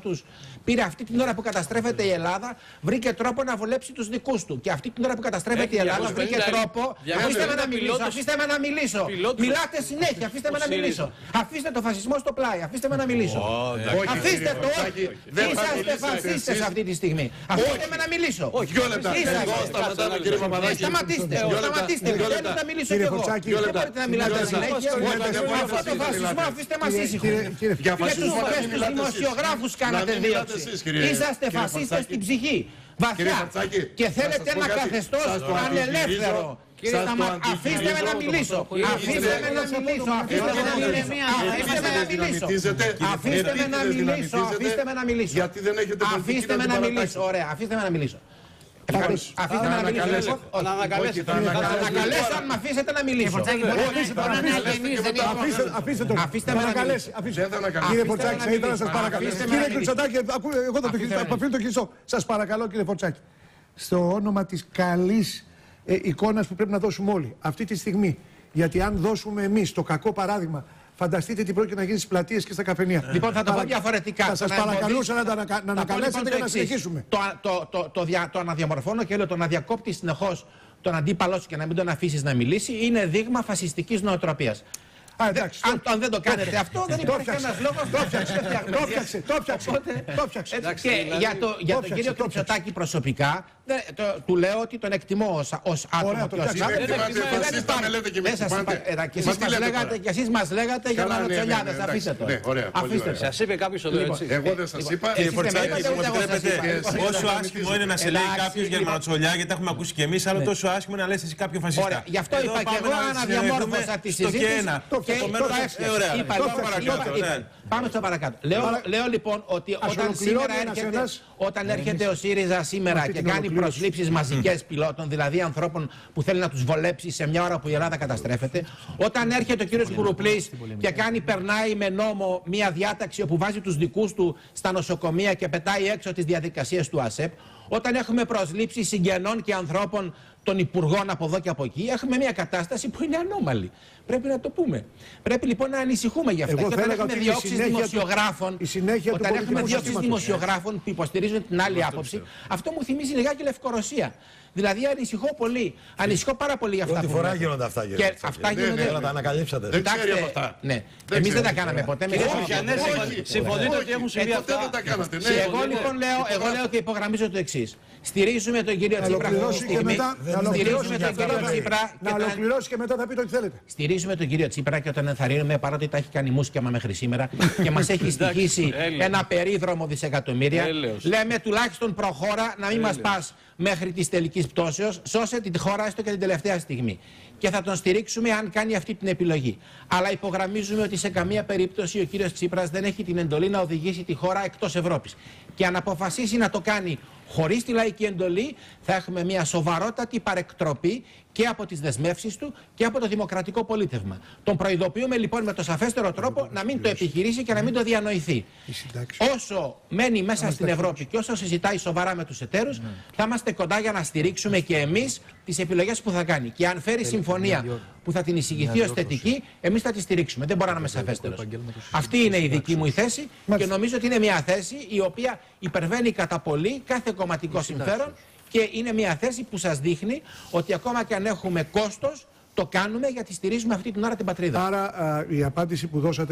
τους πήρε αυτή την ώρα που καταστρέφεται η Ελλάδα, βρήκε τρόπο να βολέψει τους δικούς του. Και αυτή την ώρα που καταστρέφεται Έχει η Ελλάδα, 250 βρήκε τρόπο. Αφήστε με να μιλήσω, πιλότους- αφήστε με να μιλήσω. πιλότους- Μιλάτε συνέχεια, αφήστε με να ΣΥΡΙΖΑ. μιλήσω. Αφήστε το φασισμό στο πλάι, αφήστε με να μιλήσω. Όχι, Αφήστε κύριε το, Φορτάκη, όχι. δεν θα Είσαστε μιλήσετε φασίστες εσείς. αυτή τη στιγμή. Αφήστε με να μιλήσω. Δυο λεπτά. Είσαστε. Εδώ σταματάμε κύριε Ε, Παπαδάκη. Σταματήστε, Δυο λεπτά. σταματήστε. Δυο Θέλω λεπτά. να μιλήσω Κύριε κι εγώ. Φορτσάκη, Δεν δυο λεπτά. μπορείτε να μιλάτε Δυο λεπτά. συνέχεια. Όχι, δεν μπορείτε Αυτό το να φασισμό μιλάτε. αφήστε μας Κύριε- ήσυχους. κύριε- κύριε- Για Και τους φασισμό να μην χθες τους μιλάτε εσείς. δημοσιογράφους Να κάνατε μην μιλάτε δίωξη. εσείς, κύριε- Είσαστε κύριε φασίστες Φορτσάκη. στην ψυχή. Κύριε Βαθιά. Φορτσάκη, Και να θέλετε σας πω ένα κάτι. καθεστώς Σας το ανελεύθερο. αντιγυρίζω. Κύριε Σας το Σταμα- αντιγυρίζω. Αφήστε με να μιλήσω. Αφήστε με να μιλήσω. Αφήστε με να Έχετε μιλήσω. Αφήστε με να μιλήσω. δυναμητίζετε. Αφήστε με να Επίτηδες μιλήσω. δυναμητίζετε. Αφήστε με να μιλήσω. Γιατί δεν έχετε πολιτική Αφήστε να με την να παρατάξετε. μιλήσω. Ωραία, αφήστε με να μιλήσω. Ευχαριστώ. Αφήστε με να μιλήσω. ανακαλέσετε. Όχι. Να ανακαλέσετε. θα ανακαλέσετε. Θα ανακαλέσω αν με αφήσετε να μιλήσω. Αφήστε, αφήστε τον. Αφήστε Να με να ανακαλέσει. μιλήσω. Αφήστε. Δεν θα ανακαλέσετε. Κύριε Αφήστε Φορτσάκη, με θα να ήθελα να σας μιλήσω. παρακαλώ. Αφήστε με Κύριε να Κριτσοτάκη, ακού- εγώ θα το Αφήστε με να αφήνω το κλειστό. Σας παρακαλώ, κύριε Φορτσάκη. Στο όνομα της καλής εικόνας που πρέπει να δώσουμε όλοι αυτή τη στιγμή. Γιατί αν δώσουμε εμείς το κακό παράδειγμα, φανταστείτε τι πρόκειται να γίνει στις πλατείες και στα καφενεία. Λοιπόν, θα το πω Παρα- διαφορετικά. Θα Το σας να παρακαλούσα να, εμποδίσει- τα ανακα- να Θα πω ανακαλέσετε λοιπόν για το να εξής. συνεχίσουμε. Το, το, το, το, δια, το αναδιαμορφώνω και λέω το να διακόπτεις συνεχώς τον αντίπαλό σου και να μην τον αφήσεις να μιλήσει είναι δείγμα φασιστικής νοοτροπίας. Α, εντάξει. Αν, αν δεν το κάνετε αυτό, δεν Το υπάρχει φτιάξε. κανένας λόγος. Το φτιάξε, το φτιάξε, το φτιάξε. Το φτιάξε. Εντάξει, Και δηλαδή, για, το, για το τον φτιάξε, κύριο το φτιάξε. Κριτσοτάκη προσωπικά, δεν- το- του λέω ότι τον εκτιμώ ως, ως άτομο Ωραία, το και ως φτιάξε. άνθρωπο. Δεν εκτιμάτε Δεν φασίστα, υπάρχει. με λέτε και με Δεν σας εκτιμάτε. είπα- ε, Και Μα εσείς τι μας λέτε λέγατε, τώρα; και εσείς μας λέγατε για Καλά, ναι, ναι, ναι, μαροτσολιάδες. εντάξει. Αφήστε το. Ναι, ωραία, πολύ Αφήστε ωραία. το. Σας είπε κάποιος εδώ έτσι. Εγώ δεν σας είπα. Εσείς Κύριε δεν με Φορτσάκη, είπατε, μου ούτε εγώ σας επιτρέπετε είπα. όσο άσχημο είναι να σε λέει Εντάξει, κάποιος για λοιπόν. μαρατσολιά, γιατί τα έχουμε ακούσει κι εμείς, αλλά τόσο άσχημο είναι να λες εσύ κάποιο φασιστά. Ωραία, γι' αυτό Εδώ είπα και πάμε εγώ να αναδιαμόρφωσα τη στο συζήτηση. Και ένα. Το Και Επομένως, το ε, έφτιαξα. ωραία. Είπα, Το είπα, παρακάτω, είπα, ναι. είπα. Πάμε στο παρακάτω. Λέω, Παρα- λέω λοιπόν ότι όταν ολοκληρώνει σήμερα ένας έρχεται, ένας. όταν έρχεται ο ΣΥΡΙΖΑ σήμερα Αυτή και την κάνει ολοκλήρωση. προσλήψεις μαζικές πιλότων, δηλαδή ανθρώπων που θέλει να τους βολέψει σε μια ώρα που η Ελλάδα καταστρέφεται, όταν έρχεται ο κύριος Κουρουπλής και κάνει, περνάει με νόμο μια διάταξη όπου βάζει τους δικούς του στα νοσοκομεία και πετάει έξω τις διαδικασίες του ΑΣΕΠ, όταν έχουμε προσλήψει συγγενών και ανθρώπων των υπουργών από εδώ και από εκεί, έχουμε μια κατάσταση που είναι ανώμαλη. Πρέπει να το πούμε. Πρέπει λοιπόν να ανησυχούμε γι' αυτά. Εγώ και θα όταν έλεγα έχουμε ότι η διώξεις συνέχεια του- δημοσιογράφων, η συνέχεια του όταν έχουμε πολιτικού διώξεις συστήματος. δημοσιογράφων που υποστηρίζουν την άλλη άποψη, αυτό μου θυμίζει λιγάκι Λευκορωσία. Δηλαδή ανησυχώ πολύ. Ανησυχώ πάρα πολύ για αυτά Πρώτη που φορά βλέπω. γίνονται αυτά, κύριε Και Φορτσάκη. αυτά Ναι, γίνονται. ναι, Τώρα τα ανακαλύψατε. Δεν Κοιτάξτε, ξέρει από αυτά. Ναι. Δεν Εμείς δεν ξέρει. τα κάναμε ποτέ. με Κύριε τις- Σοφιανέ, Όχι. συμφωνείτε- συμφωνείτε ότι έχουν συμβεί Ε, ποτέ αυτά. δεν τα κάνατε. Και Ναι, εγώ λοιπόν λέω, εγώ λέω και υπογραμμίζω το εξής. Στηρίζουμε τον κύριο Να Τσίπρα αυτή τη ολοκληρώσει και στιγμή. μετά. Να Στηρίζουμε ολοκληρώσει τον και αυτά κύριο τα λέει. Τσίπρα. Να και τα- ολοκληρώσει και μετά θα πείτε ό,τι θέλετε. Στηρίζουμε τον κύριο Τσίπρα και τον ενθαρρύνουμε παρότι τα έχει κάνει μουσκιαμα μέχρι σήμερα και μας έχει στοιχήσει έλεος. ένα περίδρομο δισεκατομμύρια. Έλεος. Λέμε τουλάχιστον προχώρα να μην μας πας μέχρι της τελικής πτώσεως. Σώσε την χώρα έστω και την τελευταία στιγμή. Και θα τον στηρίξουμε αν κάνει αυτή την επιλογή. Αλλά υπογραμμίζουμε ότι σε καμία περίπτωση ο κύριος Τσίπρας δεν έχει την εντολή να οδηγήσει τη χώρα εκτός Ευρώπης. Και αν αποφασίσει να το κάνει χωρίς τη λαϊκή εντολή, θα έχουμε μια σοβαρότατη παρεκτροπή και από τις δεσμεύσεις του και από το δημοκρατικό πολίτευμα. Τον προειδοποιούμε λοιπόν με το σαφέστερο τρόπο να μην το επιχειρήσει και να μην το διανοηθεί. Όσο μένει μέσα στην Ευρώπη και όσο συζητάει σοβαρά με τους εταίρους, θα είμαστε κοντά για να στηρίξουμε και εμείς τις επιλογές που θα κάνει. Και αν φέρει συμφωνία που θα την εισηγηθεί ως θετική, εμείς θα τη στηρίξουμε. Δεν μπορώ να είμαι σαφέστερος. Αυτή είναι η δική μου η θέση και νομίζω ότι είναι μια θέση η οποία υπερβαίνει κατά πολύ κάθε κομματικό συμφέρον και είναι μια θέση που σας δείχνει ότι ακόμα και αν έχουμε κόστος, το κάνουμε γιατί στηρίζουμε αυτή την ώρα την πατρίδα. Άρα α, η απάντηση που δώσατε